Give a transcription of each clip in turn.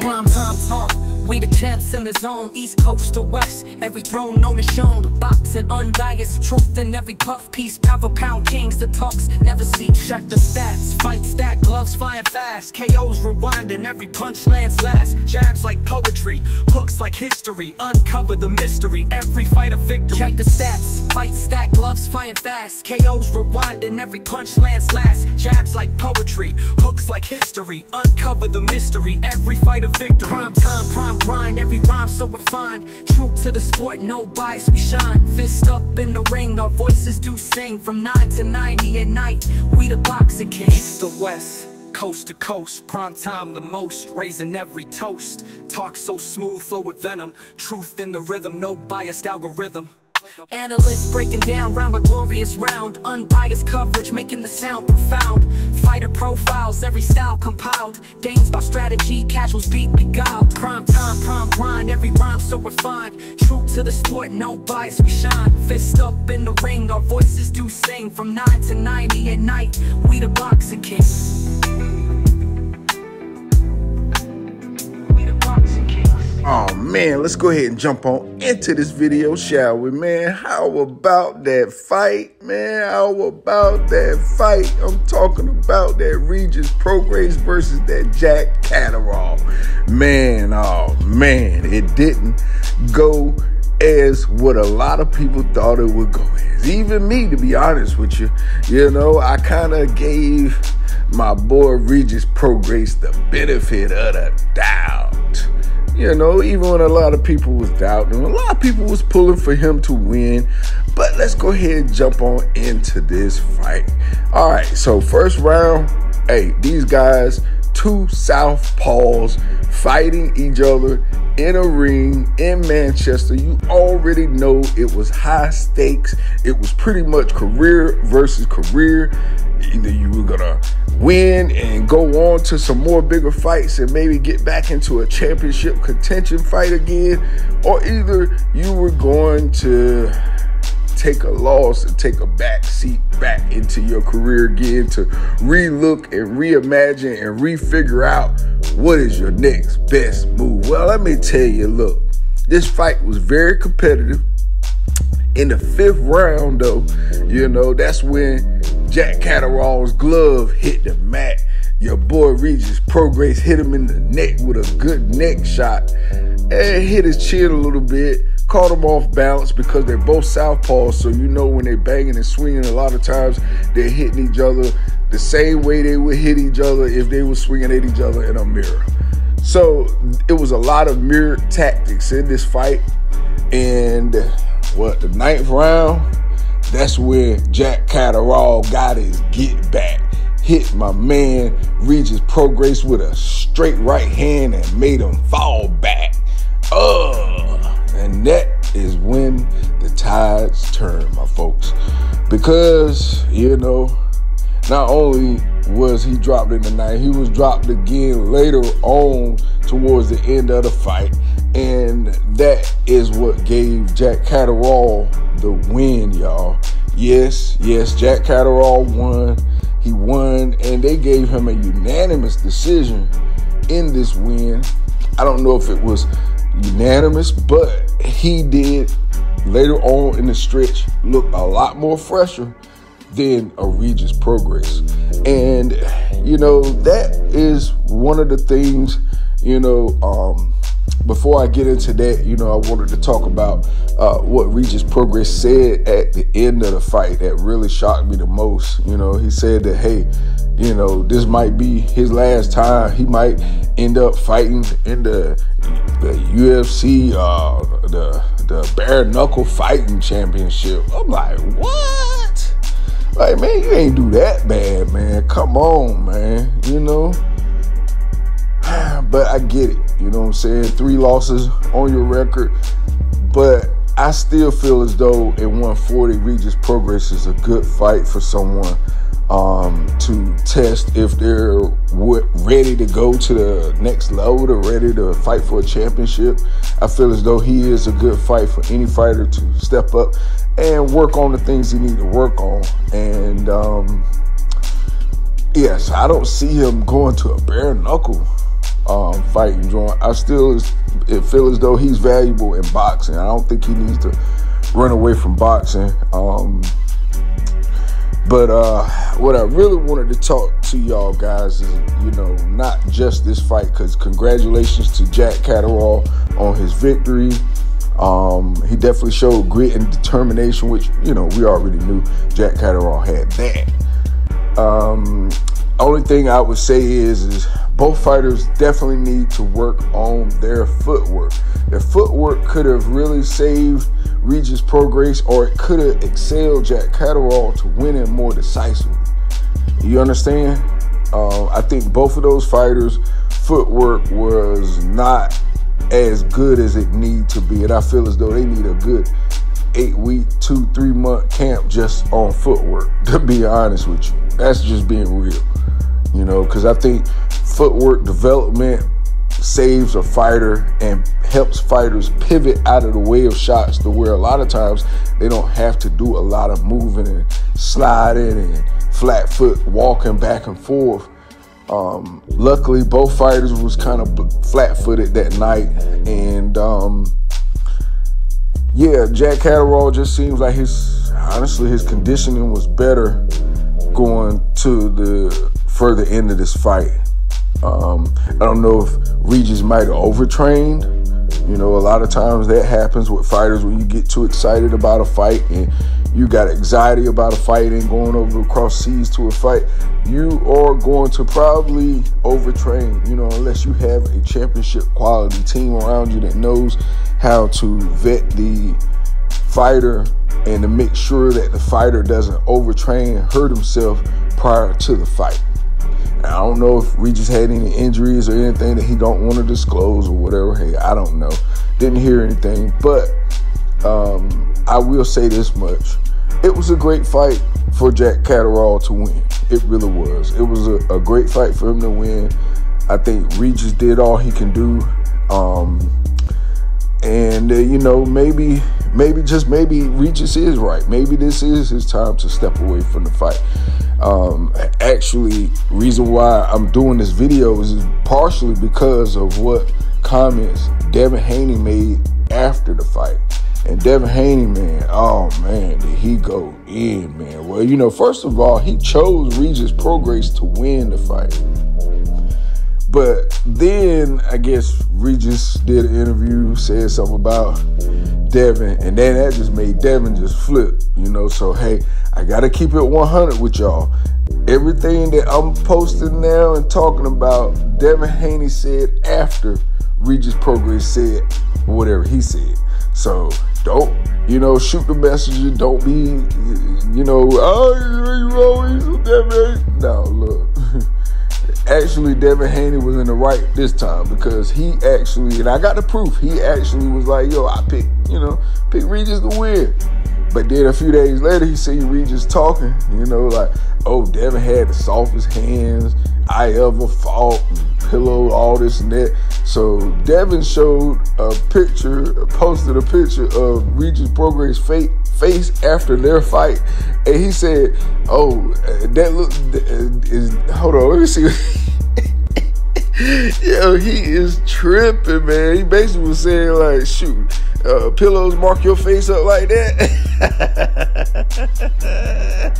Prime time talk. We the champs in the zone, east coast to west. Every throne known and shown. Boxing unbiased truth in every puff piece. Power pound kings, the talks never see. Check the stats. Fight stack, gloves flying fast. KOs rewinding, every punch lands last. Jabs like poetry, hooks like history. Uncover the mystery, every fight a victory. Check the stats. Fight stack, gloves flying fast. KOs rewinding, every punch lands last. Jabs like poetry, hooks like history. Uncover the mystery, every fight a victory. Prime time, prime grind, every rhyme so refined. True to the sport, no bias, we shine. Fist up in the ring, our voices do sing. From 9 to 90 at night, we the boxing kings. East to west. Coast to coast, prime time the most, raising every toast. Talk so smooth, flow with venom. Truth in the rhythm, no biased algorithm. Analysts breaking down round a glorious round. Unbiased coverage making the sound profound. Fighter profiles, every style compiled. Games by strategy, casuals beat beguiled. Prime time, prime grind, every rhyme so refined. True to the sport, no bias, we shine. Fist up in the ring, our voices do sing. From 9 to 90 at night, we the boxing kings Oh man, let's go ahead and jump on into this video, shall we, man? How about that fight, man? How about that fight? I'm talking about that Regis Prograis versus that Jack Catterall. Man, oh man, it didn't go as what a lot of people thought it would go as. Even me, to be honest with you. You know, I kind of gave my boy Regis Prograis the benefit of the doubt. You know, even when a lot of people was doubting, a lot of people was pulling for him to win. But let's go ahead and jump on into this fight. All right, so first round, hey, these guys, two southpaws fighting each other in a ring in Manchester. You already know it was high stakes. It was pretty much career versus career. Either you were gonna win and go on to some more bigger fights and maybe get back into a championship contention fight again, or either you were going to take a loss and take a back seat back into your career again to relook and reimagine and refigure out what is your next best move. Well, let me tell you, look, this fight was very competitive. In the fifth round, though, you know, that's when Jack Catterall's glove hit the mat. Your boy Regis Prograis hit him in the neck with a good neck shot and hit his chin a little bit. Caught him off balance because they're both southpaws. So you know when they're banging and swinging, a lot of times they're hitting each other the same way they would hit each other if they were swinging at each other in a mirror. So it was a lot of mirror tactics in this fight. And what the ninth round, that's where Jack Catterall got his get back. Hit my man Regis Prograis with a straight right hand and made him fall back. Ugh. And that is when the tides turn, my folks. Because, you know, not only was he dropped in the night, he was dropped again later on towards the end of the fight. And that is what gave Jack Catterall the win, y'all. Yes, yes, Jack Catterall won. He won, and they gave him a unanimous decision in this win. I don't know if it was unanimous, but he did later on in the stretch look a lot more fresher than a Regis Prograis. And, you know, that is one of the things, you know, um, before I get into that, you know, I wanted to talk about uh, what Regis Prograis said at the end of the fight that really shocked me the most. You know, he said that, hey, you know, this might be his last time. He might end up fighting in the the UFC, uh, the the bare knuckle fighting championship. I'm like, what? Like, man, you ain't do that bad, man. Come on, man. You know. But I get it. You know what I'm saying? Three losses on your record. But I still feel as though in 140, Regis Prograis is a good fight for someone um, to test if they're ready to go to the next level, they're ready to fight for a championship. I feel as though he is a good fight for any fighter to step up and work on the things he need to work on. And um, yes, I don't see him going to a bare knuckle um, fighting joint. I still feel as though he's valuable in boxing. I don't think he needs to run away from boxing. Um, but uh, what I really wanted to talk to y'all guys is, you know, not just this fight, because congratulations to Jack Catterall on his victory. Um, he definitely showed grit and determination, which, you know, we already knew Jack Catterall had that. Um, only thing I would say is, is both fighters definitely need to work on their footwork. Their footwork could have really saved Regis Prograis, or it could have excelled Jack Catterall to winning more decisively. You understand? Uh, I think both of those fighters' footwork was not as good as it need to be, and I feel as though they need a good eight week, two, three month camp just on footwork. To be honest with you, that's just being real. You know, because I think footwork development saves a fighter and helps fighters pivot out of the way of shots to where a lot of times they don't have to do a lot of moving and sliding and flat foot walking back and forth. Um, luckily, both fighters was kind of flat-footed that night, and um, yeah, Jack Catterall just seems like his honestly his conditioning was better going to the further end of this fight. Um, I don't know if Regis might have overtrained. You know, a lot of times that happens with fighters when you get too excited about a fight and you got anxiety about a fight and going over across seas to a fight. You are going to probably overtrain, you know, unless you have a championship quality team around you that knows how to vet the fighter and to make sure that the fighter doesn't overtrain and hurt himself prior to the fight. I don't know if Regis had any injuries or anything that he don't want to disclose or whatever. Hey, I don't know. Didn't hear anything, but um, I will say this much: it was a great fight for Jack Catterall to win. It really was. It was a, a great fight for him to win. I think Regis did all he can do. Um, and uh, you know maybe maybe just maybe Regis is right maybe this is his time to step away from the fight um, actually, reason why I'm doing this video is partially because of what comments Devin Haney made after the fight. And Devin Haney, man, oh man, did he go in, man? Well, you know, first of all, he chose Regis Prograis to win the fight. But then I guess Regis did an interview, said something about Devin, and then that just made Devin just flip, you know. So hey, I gotta keep it 100 with y'all. Everything that I'm posting now and talking about, Devin Haney said after Regis Prograis said whatever he said. So don't, you know, shoot the messenger. Don't be, you know, oh, you always Devin. No, look. Actually Devin Haney was in the right this time because he actually, and I got the proof, he actually was like, yo, I picked, you know, pick Regis to win. But then a few days later, he seen Regis talking, you know, like, oh, Devin had the softest hands I ever fought, pillow, all this and that. So Devin showed a picture, posted a picture of Regis Prograis' face, face after their fight, and he said, "Oh, that look is hold on, let me see." Yo, he is tripping, man. He basically was saying like, "Shoot, uh, pillows mark your face up like that."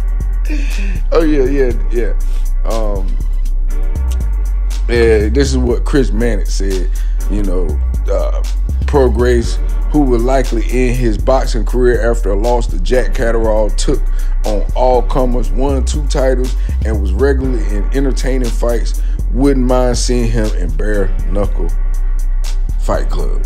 oh yeah, yeah, yeah. Um, yeah, this is what Chris Mannix said. You know, uh, Prograis, who would likely end his boxing career after a loss to Jack Catterall, took on all comers, won two titles, and was regularly in entertaining fights. Wouldn't mind seeing him in bare knuckle fight club.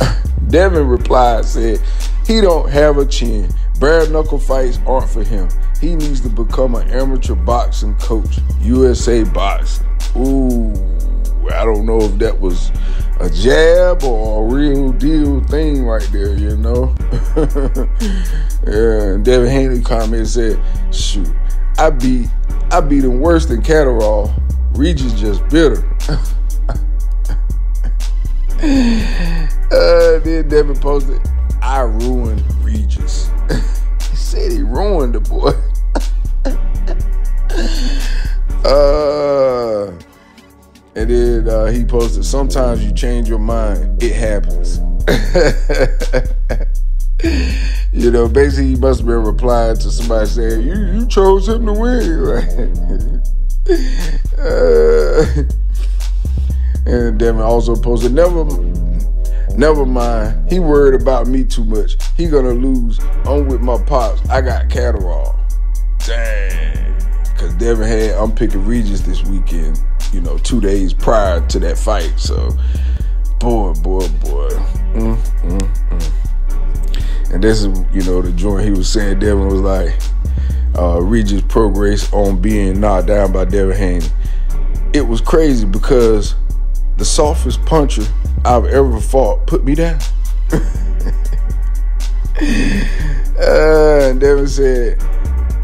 Devin replied, said, he don't have a chin. Bare knuckle fights aren't for him. He needs to become an amateur boxing coach. USA Boxing. Ooh, I don't know if that was a jab or a real deal thing right there, you know? and Devin Haney commented said, shoot, I beat I beat him worse than Catterall. Regis just bitter. uh, then Devin posted, I ruined Regis. he said he ruined the boy. And then uh, he posted, sometimes you change your mind, it happens. you know, basically he must have been replying to somebody saying, You you chose him to win. uh, and Devin also posted, never never mind. He worried about me too much. He gonna lose. I'm with my pops. I got Catterall. Dang. Cause Devin had I'm picking Regis this weekend, you know, two days prior to that fight. So boy, boy, boy. Mm, mm, mm. And this is, you know, the joint he was saying Devin was like, uh, Regis Prograis on being knocked down by Devin Haney. It was crazy because the softest puncher I've ever fought put me down. uh, Devin said,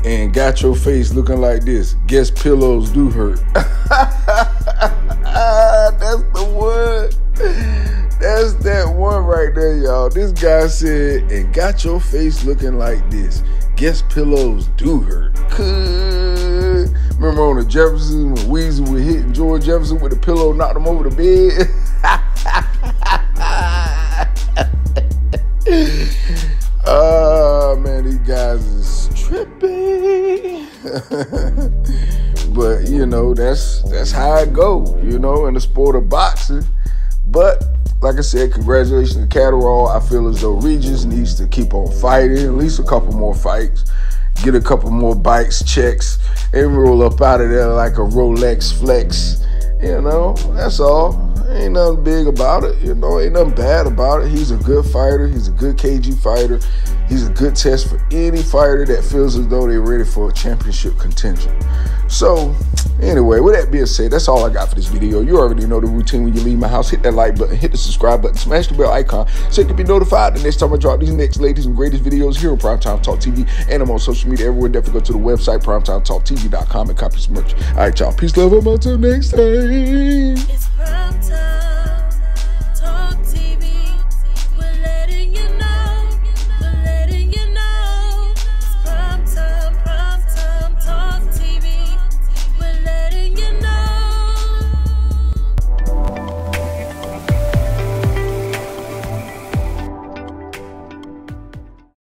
and got your face looking like this. Guess pillows do hurt. That's the one. That's that one right there, y'all. This guy said, and got your face looking like this. Guess pillows do hurt. Remember on the Jefferson when Weezy was hitting George Jefferson with a pillow, knocked him over the bed? oh man, these guys is tripping. but you know, that's that's how it go, you know, in the sport of boxing. But like I said, congratulations to Catterall. I feel as though Regis needs to keep on fighting, at least a couple more fights, get a couple more bites, checks, and roll up out of there like a Rolex flex. You know, that's all. Ain't nothing big about it, you know, ain't nothing bad about it. He's a good fighter, he's a good KG fighter. He's a good test for any fighter that feels as though they're ready for a championship contention. So, anyway, with that being said, that's all I got for this video. You already know the routine when you leave my house. Hit that like button, hit the subscribe button, smash the bell icon so you can be notified the next time I drop these next latest and greatest videos here on Primetime Talk TV. And I'm on social media everywhere. Definitely go to the website, primetimetalktv.com and copy some merch. All right, y'all. Peace, love, and until next time.